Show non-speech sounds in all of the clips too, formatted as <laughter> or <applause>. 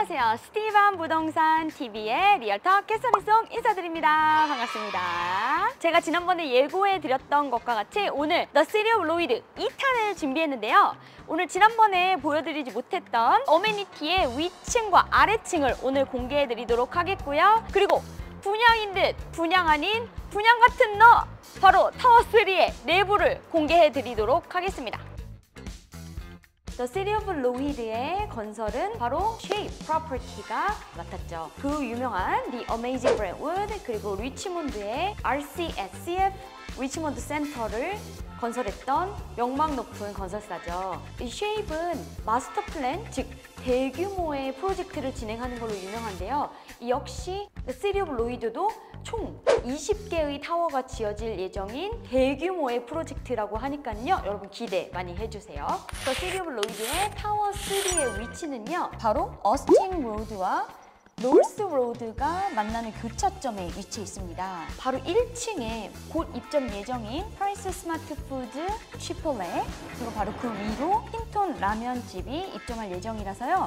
안녕하세요. 스티브한 부동산 TV의 realtor 캐서린 송 인사드립니다. 반갑습니다. 제가 지난번에 예고해드렸던 것과 같이 오늘 The City of Lougheed 2탄을 준비했는데요. 오늘 지난번에 보여드리지 못했던 amenity의 위층과 아래층을 오늘 공개해드리도록 하겠고요. 그리고 분양인 듯 분양 아닌 분양 같은 너 바로 타워3의 내부를 공개해드리도록 하겠습니다. The City of Lougheed의 건설은 바로 Shape Property가 맡았죠. 그 유명한 The Amazing Brentwood 그리고 리치몬드의 RCSCF 리치몬드 센터를 건설했던 명망 높은 건설사죠. 이 Shape은 master plan, 즉 대규모의 프로젝트를 진행하는 걸로 유명한데요. 이 역시 City of Lougheed도 총 20개의 타워가 지어질 예정인 대규모의 프로젝트라고 하니까요. 여러분 기대 많이 해주세요. The City of Lougheed의 타워 3의 위치는요. 바로 Austin Road와 North Road가 만나는 교차점에 위치해 있습니다. 바로 1층에 곧 입점 예정인 PriceSmart Foods Chipotle 그리고 바로 그 위로 Kinton 라면집이 입점할 예정이라서요.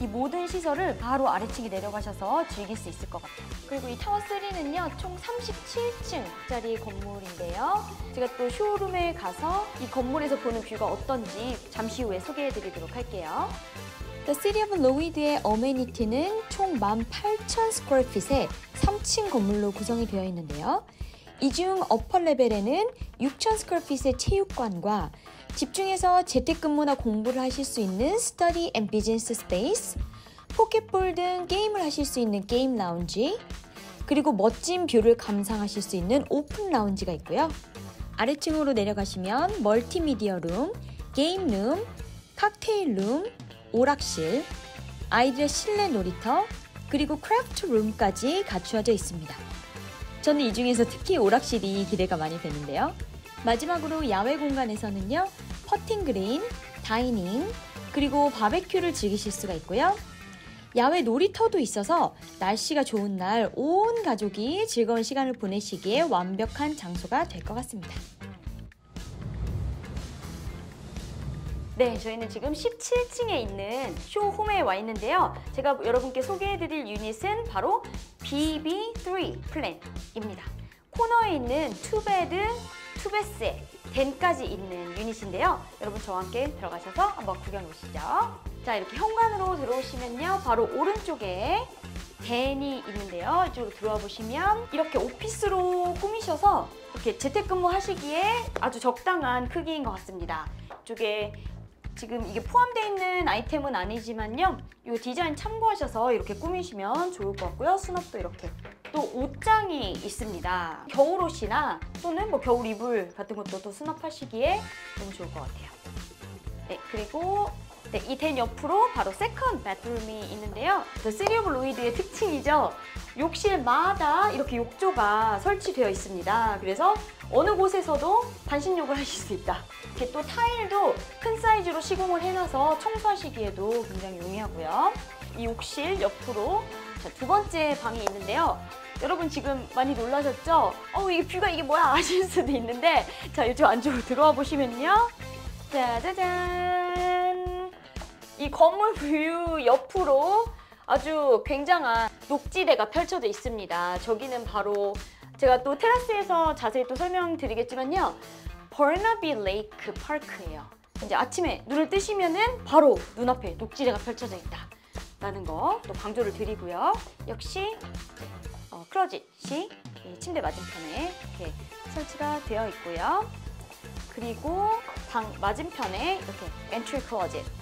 이 모든 시설을 바로 아래층에 내려가셔서 즐길 수 있을 것 같아요. 그리고 이 타워 3는요, 총 37층짜리 건물인데요. 제가 또 쇼룸에 가서 이 건물에서 보는 view가 어떤지 잠시 후에 소개해 드리도록 할게요. The City of Lougheed의 amenity는 총 18,000 square feet의 3층 건물로 구성이 되어 있는데요. 이 중 upper level에는 6,000 square feet의 체육관과 집중해서 재택근무나 공부를 하실 수 있는 study and business space, 포켓볼 등 게임을 하실 수 있는 game lounge, 그리고 멋진 view를 감상하실 수 있는 open lounge가 있고요. 아래층으로 내려가시면 multimedia room, game room, cocktail room, 오락실, 아이들의 실내 놀이터, 그리고 craft room까지 갖추어져 있습니다. 저는 이 중에서 특히 오락실이 기대가 많이 되는데요. 마지막으로 야외 공간에서는요, putting green, dining, 그리고 바베큐를 즐기실 수가 있고요. 야외 놀이터도 있어서 날씨가 좋은 날 온 가족이 즐거운 시간을 보내시기에 완벽한 장소가 될 것 같습니다. 네, 저희는 지금 17층에 있는 show home에 와 있는데요. 제가 여러분께 소개해드릴 unit은 바로 BB3 plan입니다. 코너에 있는 투베드, 투베스에 덴까지 있는 unit인데요. 여러분 저와 함께 들어가셔서 한번 구경해 보시죠. 자, 이렇게 현관으로 들어오시면요. 바로 오른쪽에 덴이 있는데요. 이쪽으로 들어와 보시면 이렇게 오피스로 꾸미셔서 이렇게 재택근무 하시기에 아주 적당한 크기인 것 같습니다. 이쪽에 지금 이게 포함되어 있는 아이템은 아니지만요. 이 디자인 참고하셔서 이렇게 꾸미시면 좋을 것 같고요. 수납도 이렇게. 또 옷장이 있습니다. 겨울옷이나 또는 뭐 겨울 이불 같은 것도 또 수납하시기에 너무 좋을 것 같아요. 네, 그리고 네, 이 den 옆으로 바로 second bedroom이 있는데요. The City of Lougheed의 특징이죠. 욕실마다 이렇게 욕조가 설치되어 있습니다. 그래서 어느 곳에서도 반신욕을 하실 수 있다. 이렇게 또 타일도 큰 사이즈로 시공을 해놔서 청소하시기에도 굉장히 용이하고요. 이 욕실 옆으로 자, 두 번째 방이 있는데요. 여러분 지금 많이 놀라셨죠? 어 이게 view가 이게 뭐야 <laughs> 아실 수도 있는데 자 이쪽 안쪽으로 들어와 보시면요. 짜자잔 이 건물 view 옆으로 아주 굉장한 녹지대가 펼쳐져 있습니다. 저기는 바로 제가 또 테라스에서 자세히 또 설명드리겠지만요. Burnaby Lake Park예요. 이제 아침에 눈을 뜨시면은 바로 눈앞에 녹지대가 펼쳐져 있다. 라는 거 또 강조를 드리고요. 역시 어, closet이 침대 맞은편에 이렇게 설치가 되어 있고요. 그리고 방 맞은편에 이렇게 entry closet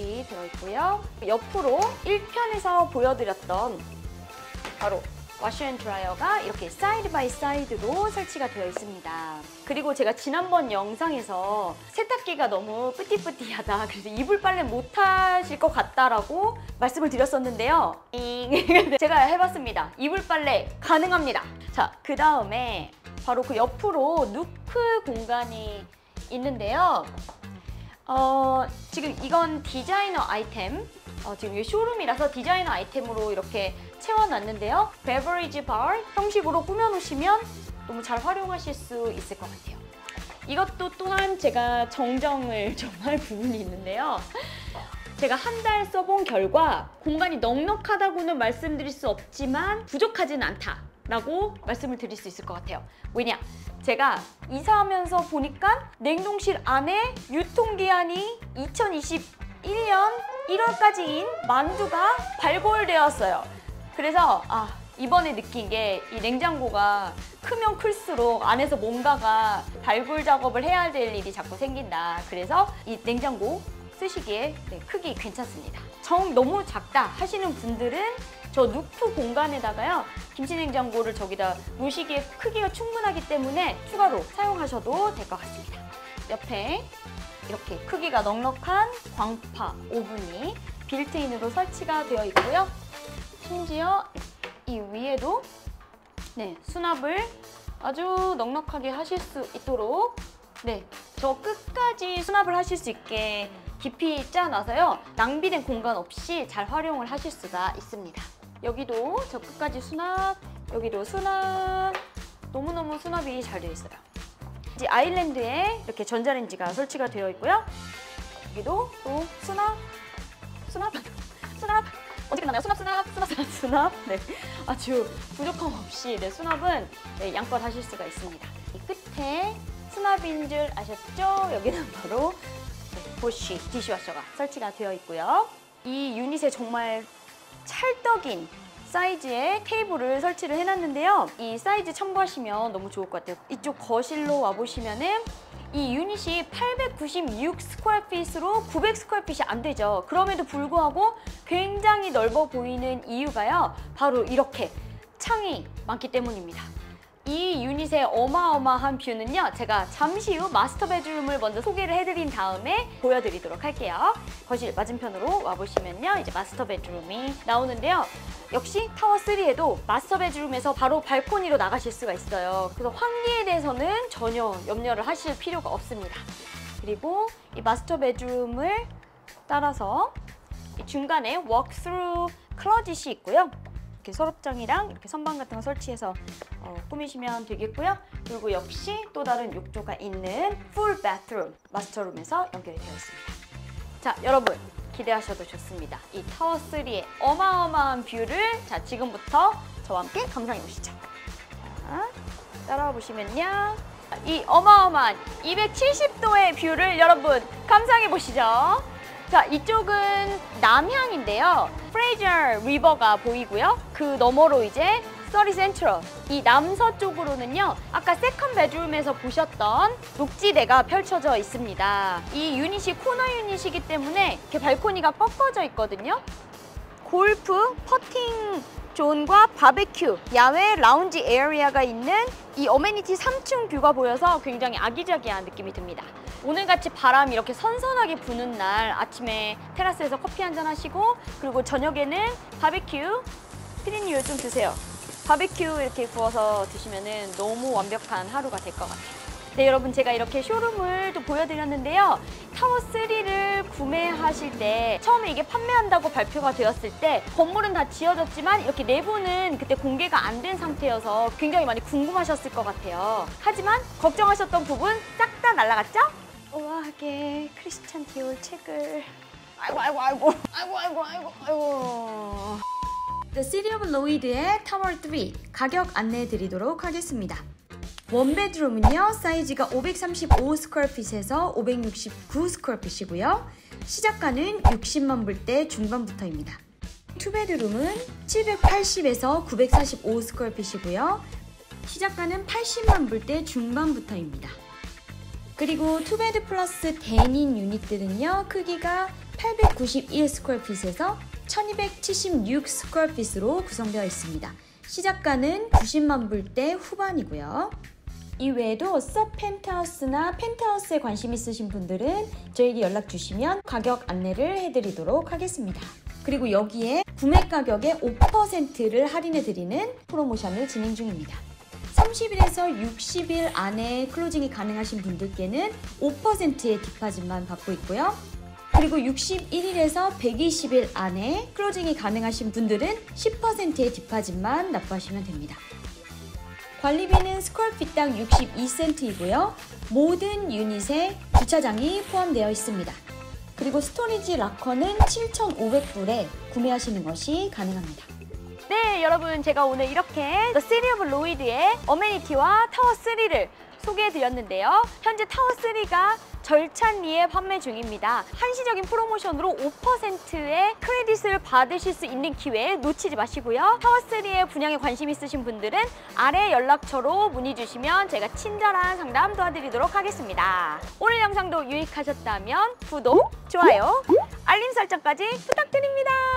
이 들어있고요. 옆으로 1편에서 보여드렸던 바로 washer and dryer가 이렇게 side by side로 설치가 되어 있습니다. 그리고 제가 지난번 영상에서 세탁기가 너무 뿌띠뿌띠하다 그래서 이불 빨래 못 하실 것 같다라고 말씀을 드렸었는데요. <laughs> 제가 해봤습니다. 이불 빨래 가능합니다. 자, 그 다음에 바로 그 옆으로 누크 공간이 있는데요. 어, 지금 이건 디자이너 아이템 어, 지금 이 쇼룸이라서 디자이너 아이템으로 이렇게 채워놨는데요. 베버리지 바 형식으로 꾸며놓으시면 너무 잘 활용하실 수 있을 것 같아요. 이것도 또한 제가 정정을 <laughs> 좀 할 부분이 있는데요. 제가 한 달 써본 결과 공간이 넉넉하다고는 말씀드릴 수 없지만 부족하진 않다 라고 말씀을 드릴 수 있을 것 같아요. 왜냐? 제가 이사하면서 보니까 냉동실 안에 유통기한이 2021년 1월까지인 만두가 발골되었어요. 그래서 아 이번에 느낀 게 이 냉장고가 크면 클수록 안에서 뭔가가 발굴 작업을 해야 될 일이 자꾸 생긴다. 그래서 이 냉장고 쓰시기에 네, 크기 괜찮습니다. 정 너무 작다 하시는 분들은 저 누프 공간에다가요 김치 냉장고를 저기다 놓으시기에 크기가 충분하기 때문에 추가로 사용하셔도 될 것 같습니다. 옆에 이렇게 크기가 넉넉한 광파 오븐이 빌트인으로 설치가 되어 있고요. 심지어 이 위에도 네, 수납을 아주 넉넉하게 하실 수 있도록 네, 저 끝까지 수납을 하실 수 있게 깊이 짜놔서요. 낭비된 공간 없이 잘 활용을 하실 수가 있습니다. 여기도 저 끝까지 수납, 여기도 수납, 너무너무 수납이 잘 되어 있어요. 이제 아일랜드에 이렇게 전자레인지가 설치가 되어 있고요. 여기도 또 수납, 수납, <laughs> 수납, 어떻게 나나요? 수납, 수납, 수납, 수납, 수납. 네, 아주 부족함 없이 네, 수납은 네, 양껏 하실 수가 있습니다. 이 끝에 수납인 줄 아셨죠? 여기는 바로 네, Bosch dishwasher가 설치가 되어 있고요. 이 유닛에 정말 찰떡인 사이즈의 테이블을 설치를 해놨는데요. 이 사이즈 참고하시면 너무 좋을 것 같아요. 이쪽 거실로 와보시면 은 이 유닛이 896 square feet으로 900 square feet이 안 되죠. 그럼에도 불구하고 굉장히 넓어 보이는 이유가요. 바로 이렇게 창이 많기 때문입니다. 이 유닛의 어마어마한 view는요. 제가 잠시 후 master bedroom을 먼저 소개를 해드린 다음에 보여드리도록 할게요. 거실 맞은편으로 와보시면요. 이제 master bedroom이 나오는데요. 역시 타워3에도 master bedroom에서 바로 발코니로 나가실 수가 있어요. 그래서 환기에 대해서는 전혀 염려를 하실 필요가 없습니다. 그리고 이 master bedroom을 따라서 중간에 walk-through closet이 있고요. 이렇게 서랍장이랑 이렇게 선반 같은 거 설치해서 어, 꾸미시면 되겠고요. 그리고 역시 또 다른 욕조가 있는 full bathroom master room에서 연결이 되어 있습니다. 자, 여러분 기대하셔도 좋습니다. 이 타워3의 어마어마한 view를 자 지금부터 저와 함께 감상해 보시죠. 자, 따라와 보시면요. 이 어마어마한 270도의 view를 여러분 감상해 보시죠. 자, 이쪽은 남향인데요. 프레이저 리버가 보이고요. 그 너머로 이제 서리 센트럴 이 남서쪽으로는요 아까 second bedroom에서 보셨던 녹지대가 펼쳐져 있습니다 이 유닛이 코너 유닛이기 때문에 이렇게 발코니가 꺾어져 있거든요 골프, 퍼팅 존과 바베큐, 야외 라운지 area가 있는 이 amenity 3층 view가 보여서 굉장히 아기자기한 느낌이 듭니다. 오늘같이 바람이 이렇게 선선하게 부는 날 아침에 테라스에서 커피 한 잔 하시고 그리고 저녁에는 바베큐 피디님 이거 좀 드세요. 바베큐 이렇게 구워서 드시면 너무 완벽한 하루가 될 것 같아요. 네 여러분 제가 이렇게 쇼룸을 또 보여드렸는데요 타워3를 구매하실 때 처음에 이게 판매한다고 발표가 되었을 때 건물은 다 지어졌지만 이렇게 내부는 그때 공개가 안 된 상태여서 굉장히 많이 궁금하셨을 것 같아요 하지만 걱정하셨던 부분 싹 다 날라갔죠? 우아하게 크리스찬 디올 책을. 아이고 아이고 아이고. 아이고 아이고 아이고 아이고. The City of Lougheed의 타워 3 가격 안내해 드리도록 하겠습니다. one bedroom은요 사이즈가 535 스퀘어핏에서 569 스퀘어핏이고요. 시작가는 60만 불대 중반부터입니다. two bedroom은 780에서 945 square feet이고요. 시작가는 80만 불대 중반부터입니다 그리고 two bed plus den인 유닛들은요 크기가 891 스퀘어핏에서 1276 스퀘어핏으로 구성되어 있습니다 시작가는 90만 불대 후반이고요 이외에도 sub 펜트하우스나 펜트하우스에 관심 있으신 분들은 저에게 연락 주시면 가격 안내를 해드리도록 하겠습니다. 그리고 여기에 구매 가격의 5%를 할인해 드리는 프로모션을 진행 중입니다. 30일에서 60일 안에 closing이 가능하신 분들께는 5%의 deposit만 받고 있고요. 그리고 61일에서 120일 안에 closing이 가능하신 분들은 10%의 deposit만 납부하시면 됩니다. 관리비는 square feet당 62센트이고요. 모든 유닛에 주차장이 포함되어 있습니다. 그리고 storage locker는 7,500불에 구매하시는 것이 가능합니다. 네, 여러분 제가 오늘 이렇게 The City of Lloyd의 어메니티와 타워 3를 소개해드렸는데요. 현재 타워 3가 절찬리에 판매 중입니다. 한시적인 프로모션으로 5%의 credit을 받으실 수 있는 기회 놓치지 마시고요. 타워3의 분양에 관심 있으신 분들은 아래 연락처로 문의 주시면 제가 친절한 상담 도와드리도록 하겠습니다. 오늘 영상도 유익하셨다면 구독, 좋아요, 알림 설정까지 부탁드립니다.